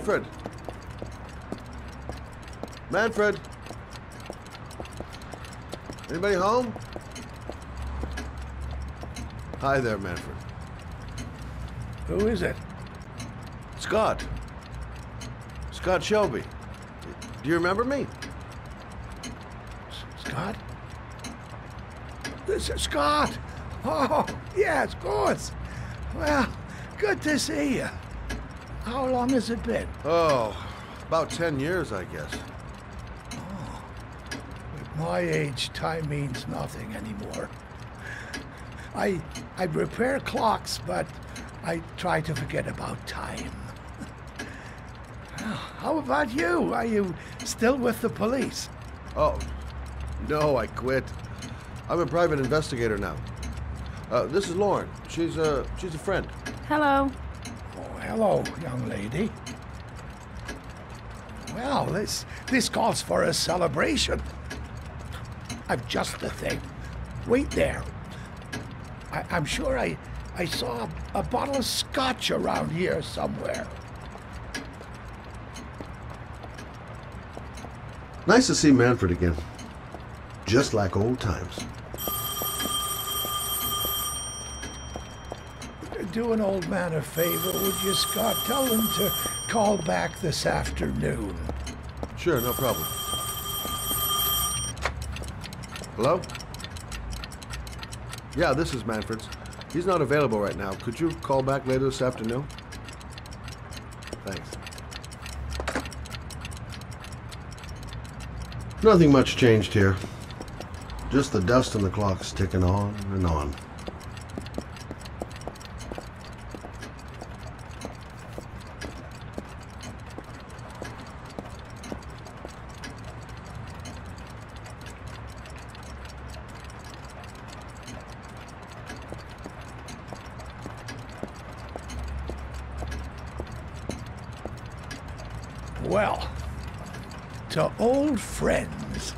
Manfred! Manfred! Anybody home? Hi there, Manfred. Who is it? Scott. Scott Shelby. Do you remember me? Scott? This is Scott. Oh, yes, of course. Well, good to see you. How long has it been? Oh, about 10 years, I guess. At my age, time means nothing anymore. I I repair clocks, but I try to forget about time. How about you? Are you still with the police? Oh, no, I quit. I'm a private investigator now. Uh, this is Lauren. She's a she's a friend. Hello. Hello, young lady. Well, this this calls for a celebration. I've just the thing. Wait there. I, I'm sure I I saw a, a bottle of scotch around here somewhere. Nice to see Manfred again. Just like old times. Do an old man a favor, would you, Scott? Tell him to call back this afternoon. Sure, no problem. Hello? Yeah, this is Manfred's. He's not available right now. Could you call back later this afternoon? Thanks. Nothing much changed here. Just the dust on the clocks ticking on and on. Well, to old friends.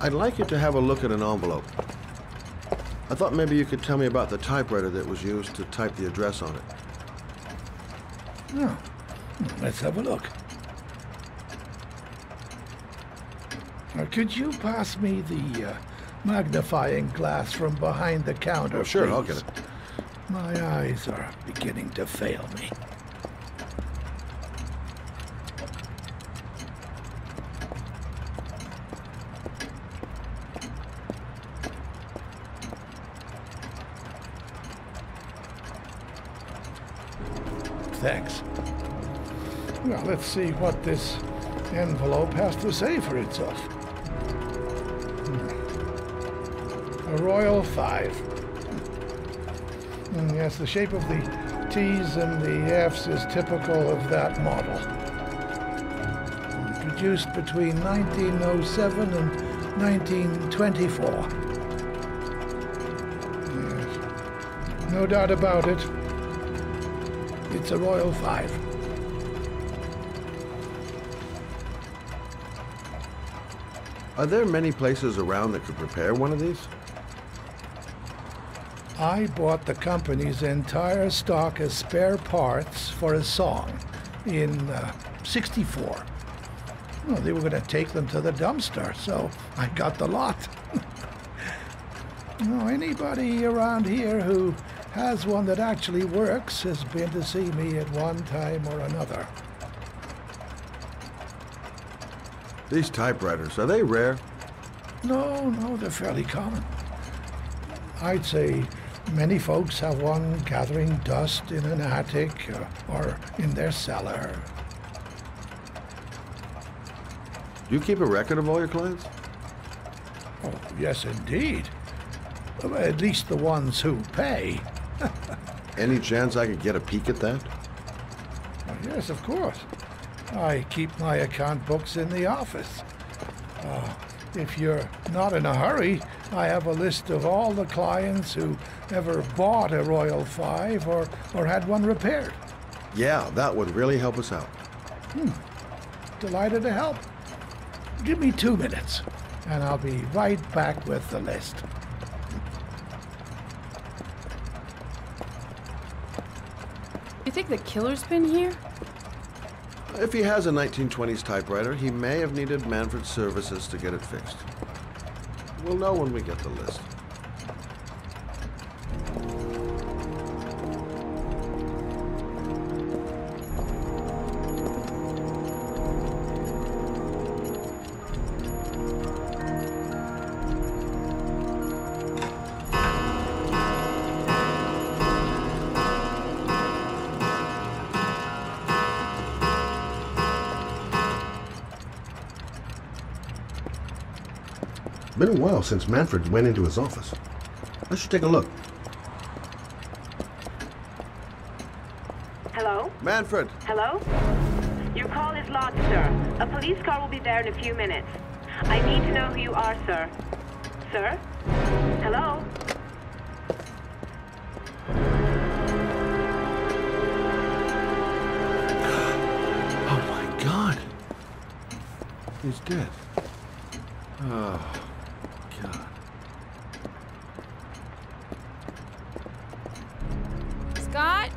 I'd like you to have a look at an envelope. I thought maybe you could tell me about the typewriter that was used to type the address on it. Oh, let's have a look. Uh, could you pass me the uh, magnifying glass from behind the counter? Oh, sure, I'll get it. My eyes are beginning to fail me. Thanks. Well, let's see what this envelope has to say for itself. A Royal Five. Mm, Yes, the shape of the T's and the F's is typical of that model. Produced between 1907 and 1924. Yes. No doubt about it. It's a Royal Five. Are there many places around that could prepare one of these? I bought the company's entire stock of spare parts for a song in uh, 64. Well, they were going to take them to the dumpster, so I got the lot. no, anybody around here who has one that actually works has been to see me at one time or another. These typewriters, are they rare? No, no, they're fairly common. I'd say many folks have one gathering dust in an attic or in their cellar. Do you keep a record of all your clients? Oh, yes, indeed. At least the ones who pay. Any chance I could get a peek at that? Oh, yes, of course. I keep my account books in the office. Uh, if you're not in a hurry, I have a list of all the clients who ever bought a Royal Five or, or had one repaired. Yeah, that would really help us out. Hmm. Delighted to help. Give me two minutes. and I'll be right back with the list. You think the killer's been here? If he has a 1920s typewriter, he may have needed Manfred's services to get it fixed. We'll know when we get the list. Been a while since Manfred went into his office. I should take a look. Hello? Manfred! Hello? Your call is lodged, sir. A police car will be there in a few minutes. I need to know who you are, sir. Sir? Hello? Oh my god! He's dead. Oh, Scott?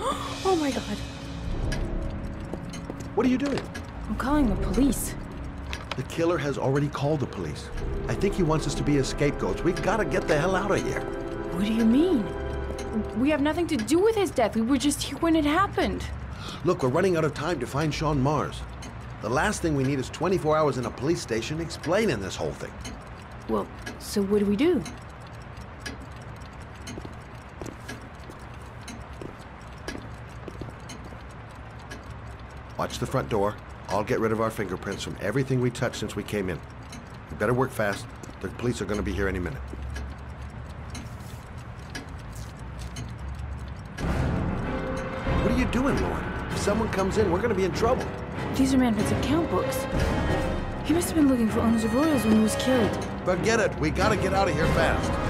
oh my god. What are you doing? I'm calling the police. The killer has already called the police. I think he wants us to be his scapegoats. We gotta get the hell out of here. What do you mean? We have nothing to do with his death. We were just here when it happened. Look, we're running out of time to find Shaun Mars. The last thing we need is 24 hours in a police station explaining this whole thing. Well, so what do we do? Watch the front door. I'll get rid of our fingerprints from everything we touched since we came in. We better work fast. The police are gonna be here any minute. What are you doing, Lauren? If someone comes in, we're gonna be in trouble. These are Manfred's account books. He must have been looking for owners of Royals when he was killed. Forget it. We gotta get out of here fast.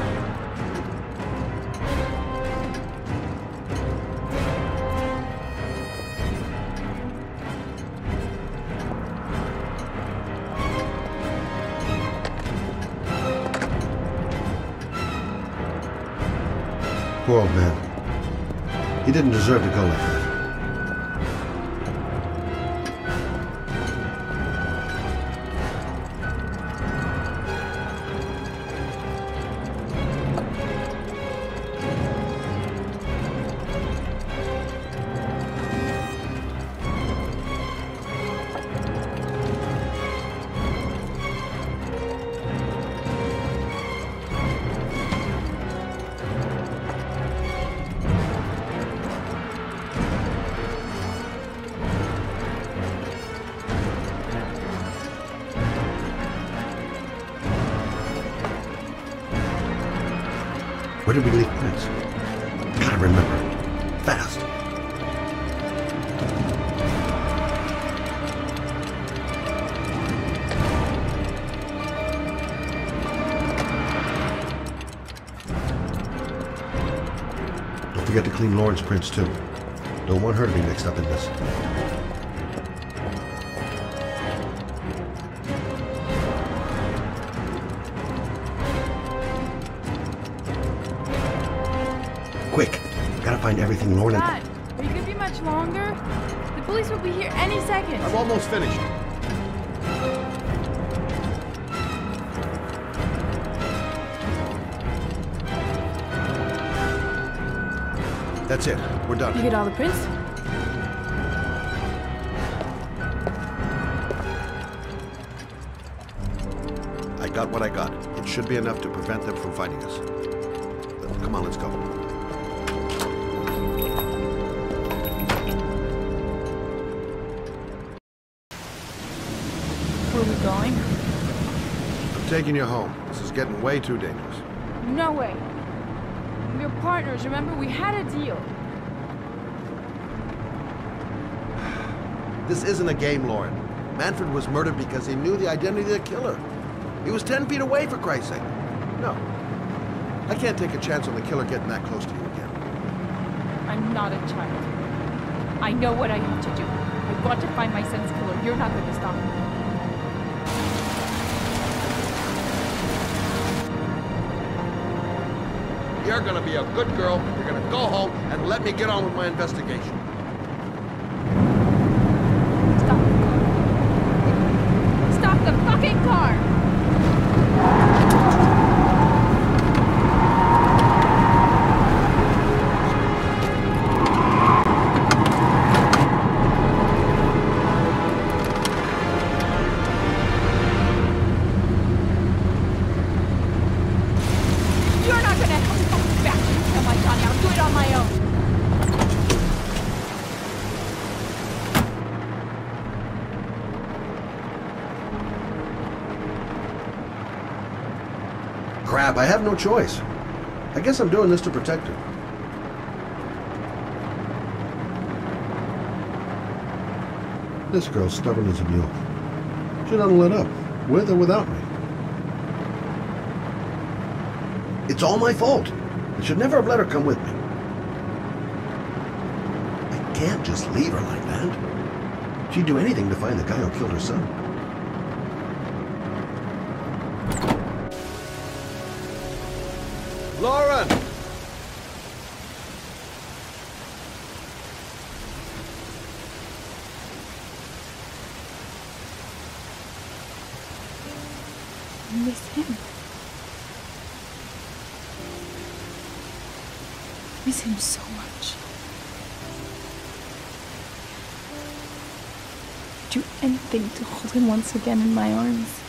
Poor old man. He didn't deserve to go like that. Where did we leave prints? Gotta remember. Fast. Don't forget to clean Lauren's prints too. Don't want her to be mixed up in this. Find everything Lauren and... Dad, are you gonna be much longer? The police will be here any second. I'm almost finished. That's it. We're done. You done. get all the prints? I got what I got. It should be enough to prevent them from finding us. Come on, let's go. I'm taking you home. This is getting way too dangerous. No way. We're partners, remember? We had a deal. This isn't a game, Lauren. Manfred was murdered because he knew the identity of the killer. He was 10 feet away, for Christ's sake. No. I can't take a chance on the killer getting that close to you again. I'm not a child. I know what I have to do. I've got to find my son's killer. You're not going to stop me. You're gonna be a good girl, you're gonna go home, and let me get on with my investigation. Crap, I have no choice. I guess I'm doing this to protect her. This girl's stubborn as a mule. She doesn't let up, with or without me. It's all my fault. I should never have let her come with me. I can't just leave her like that. She'd do anything to find the guy who killed her son. Lauren! Miss him. miss him so much. Do anything to hold him once again in my arms.